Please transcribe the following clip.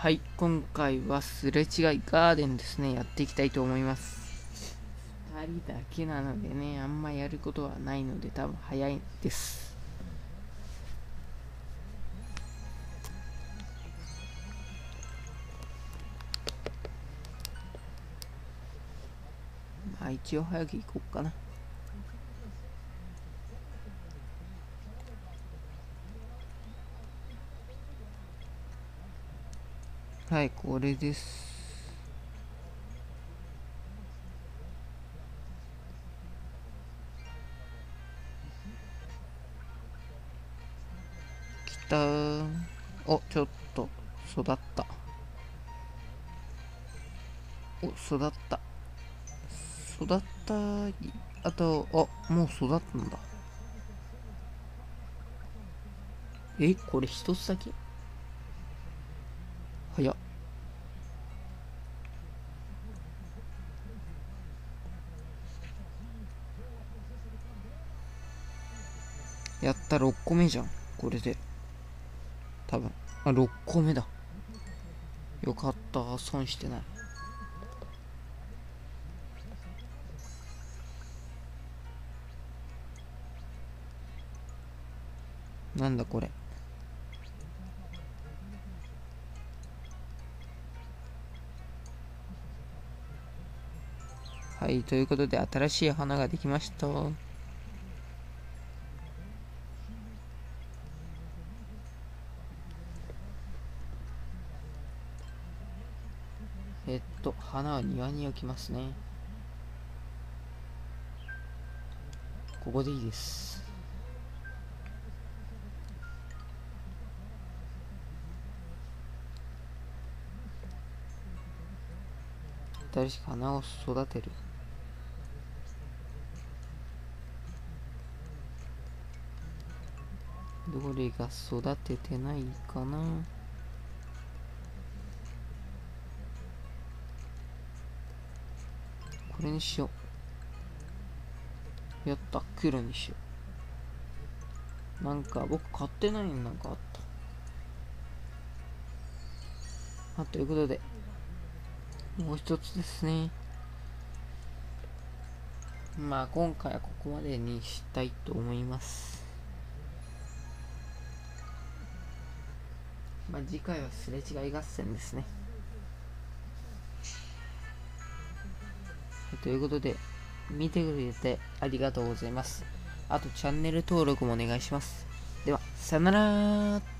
はい今回はすれ違いガーデンですね、やっていきたいと思います。2人だけなのでね、あんまやることはないので多分早いです。まあ一応早く行こうかな。はい、これです。きたー。お、ちょっと、育った。お、育った。育ったー。あと、あ、もう育ったんだ。え、これ一つだけ？早っ。やった、6個目じゃん。これで。多分。あ、6個目だ。よかった。損してない。なんだこれ。はい、ということで新しい花ができました。えっと、花は庭に置きますね。ここでいいです。新しく花を育てる。どれが育ててないかなこれにしよう。やった、黒にしよう。なんか僕買ってないのなんかあった。あ、ということで、もう一つですね。まあ今回はここまでにしたいと思います。まあ次回はすれ違い合戦ですね。ということで、見てくれてありがとうございます。あとチャンネル登録もお願いします。では、さよなら